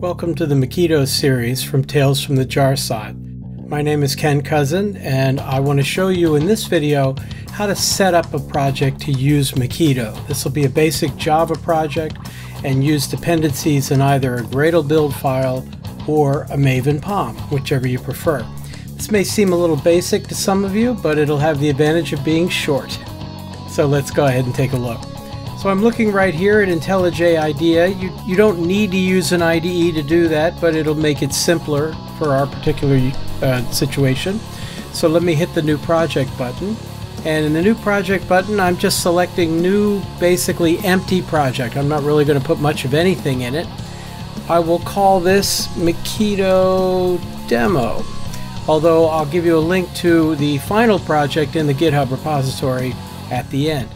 Welcome to the Mockito series from Tales from the Jar Side. My name is Ken Kousen and I want to show you in this video how to set up a project to use Mockito. This will be a basic Java project and use dependencies in either a Gradle build file or a Maven POM, whichever you prefer. This may seem a little basic to some of you, but it'll have the advantage of being short. So let's go ahead and take a look. So I'm looking right here at IntelliJ IDEA. You, you don't need to use an IDE to do that, but it'll make it simpler for our particular uh, situation. So let me hit the new project button. And in the new project button, I'm just selecting new, basically empty project. I'm not really going to put much of anything in it. I will call this Mockito Demo. Although I'll give you a link to the final project in the GitHub repository at the end.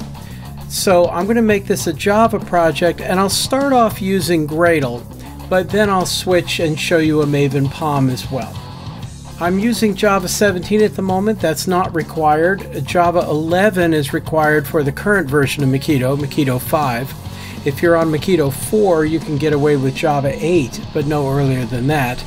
So I'm going to make this a Java project and I'll start off using Gradle, but then I'll switch and show you a Maven POM as well. I'm using Java 17 at the moment, that's not required. Java 11 is required for the current version of Mockito, Mockito 5. If you're on Mockito 4, you can get away with Java 8, but no earlier than that.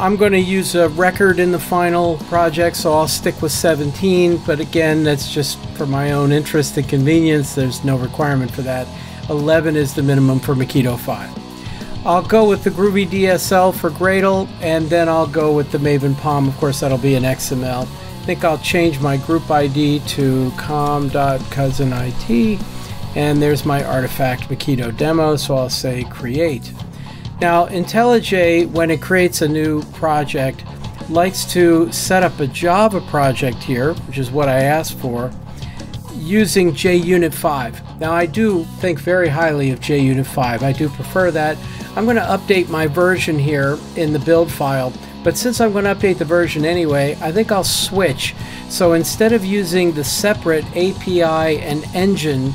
I'm going to use a record in the final project, so I'll stick with 17, but again, that's just for my own interest and convenience. There's no requirement for that. 11 is the minimum for Mockito 5. I'll go with the Groovy DSL for Gradle, and then I'll go with the Maven POM. Of course, that'll be an XML. I think I'll change my group ID to com.kousenit, and there's my artifact Mockito demo, so I'll say create. Now, IntelliJ, when it creates a new project, likes to set up a Java project here, which is what I asked for, using JUnit 5. Now, I do think very highly of JUnit 5. I do prefer that. I'm going to update my version here in the build file, but since I'm going to update the version anyway, I think I'll switch. So instead of using the separate API and engine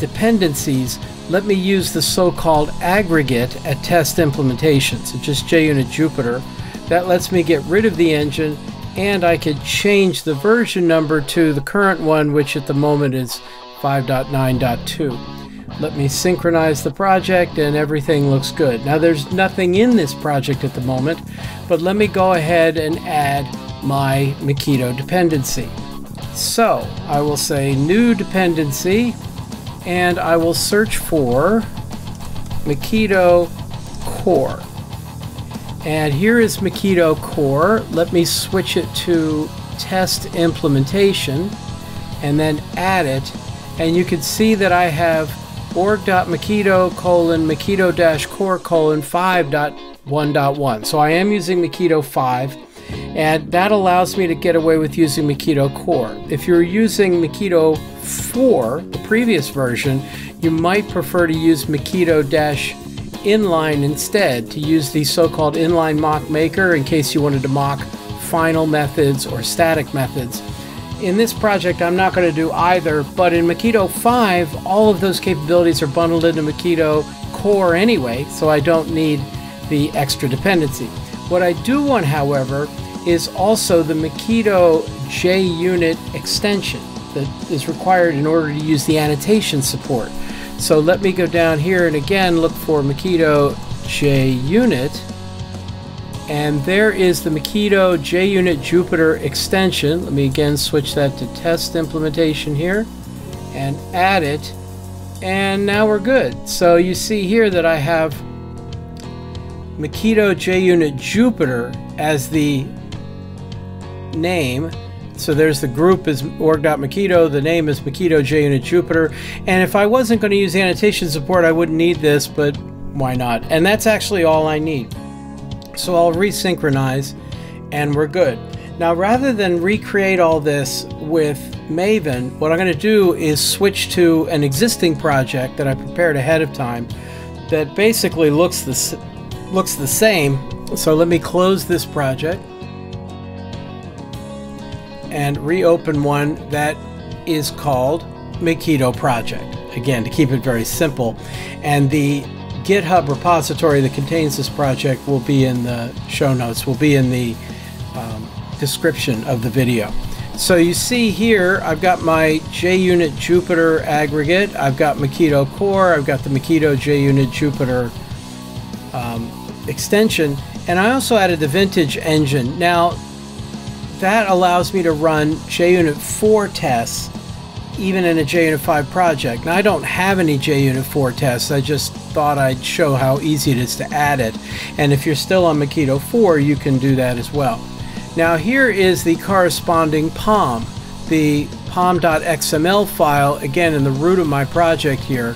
dependencies, let me use the so-called aggregate at test implementations. So just JUnit Jupiter. That lets me get rid of the engine and I could change the version number to the current one, which at the moment is 5.9.2. Let me synchronize the project and everything looks good. Now there's nothing in this project at the moment, but let me go ahead and add my Mockito dependency. So I will say new dependency and I will search for Mockito Core. And here is Mockito Core. Let me switch it to test implementation and then add it. And you can see that I have org.mockito colon mockito-core colon 5.1.1. So I am using Mockito 5 and that allows me to get away with using Mockito Core. If you're using Mockito 4, the previous version, you might prefer to use Mockito inline instead to use the so-called inline mock maker in case you wanted to mock final methods or static methods. In this project, I'm not going to do either, but in Mockito 5, all of those capabilities are bundled into Mockito Core anyway, so I don't need the extra dependency. What I do want, however, is also the Mockito JUnit extension that is required in order to use the annotation support. So let me go down here and again look for Mockito JUnit. And there is the Mockito JUnit Jupiter extension. Let me again switch that to test implementation here and add it. And now we're good. So you see here that I have Mockito JUnit Jupiter as the name. So there's the group is org.mockito, the name is Mockito JUnit Jupiter. And if I wasn't going to use annotation support, I wouldn't need this, but why not? And that's actually all I need. So I'll resynchronize and we're good. Now, rather than recreate all this with Maven, what I'm going to do is switch to an existing project that I prepared ahead of time that basically looks the, looks the same. So let me close this project and reopen one that is called Mockito Project. Again, to keep it very simple. And the GitHub repository that contains this project will be in the show notes, will be in the um, description of the video. So you see here, I've got my JUnit Jupiter aggregate, I've got Mockito Core, I've got the Mockito JUnit Jupiter um, extension. And I also added the vintage engine. Now, that allows me to run JUnit 4 tests even in a JUnit 5 project. Now I don't have any JUnit 4 tests, I just thought I'd show how easy it is to add it. And if you're still on Mockito 4, you can do that as well. Now here is the corresponding POM, the pom.xml file, again in the root of my project here.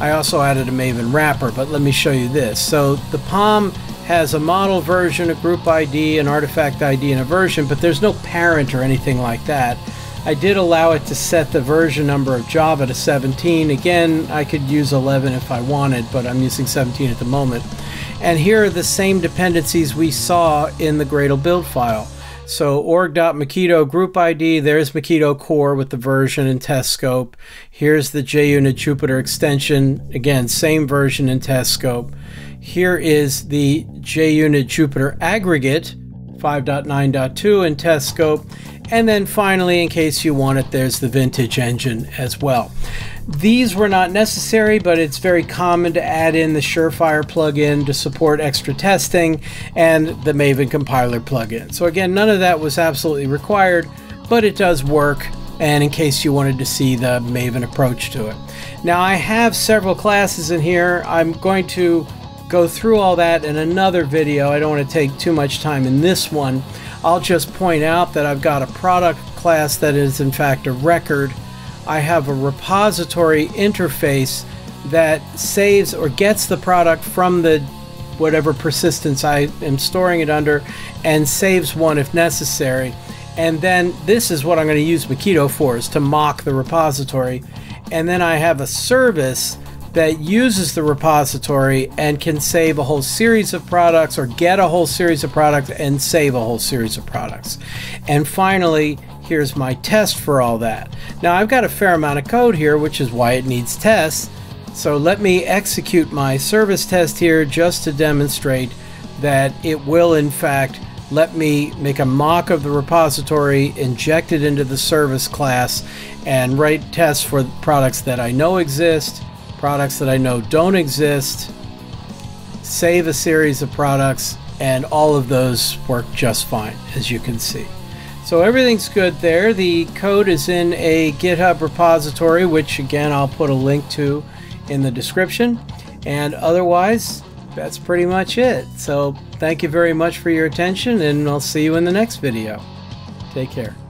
I also added a Maven wrapper, but let me show you this. So the POM has a model version, a group ID, an artifact ID, and a version, but there's no parent or anything like that. I did allow it to set the version number of Java to 17. Again, I could use 11 if I wanted, but I'm using 17 at the moment. And here are the same dependencies we saw in the Gradle build file. So org.mockito group ID, there's Mockito core with the version and test scope. Here's the JUnit Jupiter extension, again, same version and test scope. Here is the JUnit Jupiter aggregate 5.9.2 and test scope. And then finally, in case you want it, there's the vintage engine as well. These were not necessary, but it's very common to add in the Surefire plugin to support extra testing and the Maven compiler plugin. So again, none of that was absolutely required, but it does work and in case you wanted to see the Maven approach to it. Now I have several classes in here. I'm going to go through all that in another video. I don't want to take too much time in this one. I'll just point out that I've got a product class that is in fact a record. I have a repository interface that saves or gets the product from the whatever persistence I am storing it under and saves one if necessary. And then this is what I'm going to use Mockito for is to mock the repository. And then I have a service that uses the repository and can save a whole series of products or get a whole series of products and save a whole series of products. And finally, here's my test for all that. Now I've got a fair amount of code here, which is why it needs tests. So let me execute my service test here just to demonstrate that it will in fact let me make a mock of the repository, inject it into the service class, and write tests for products that I know exist products that I know don't exist, save a series of products, and all of those work just fine, as you can see. So everything's good there. The code is in a GitHub repository, which again I'll put a link to in the description. And otherwise, that's pretty much it. So thank you very much for your attention, and I'll see you in the next video. Take care.